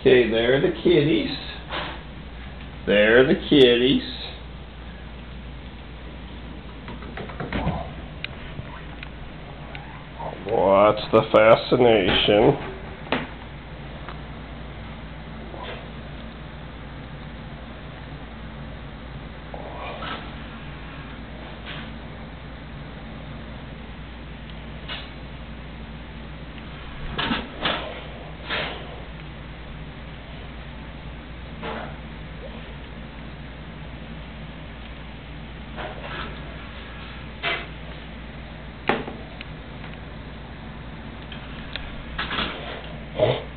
Okay, there are the kitties. There are the kitties. What's the fascination? Oh.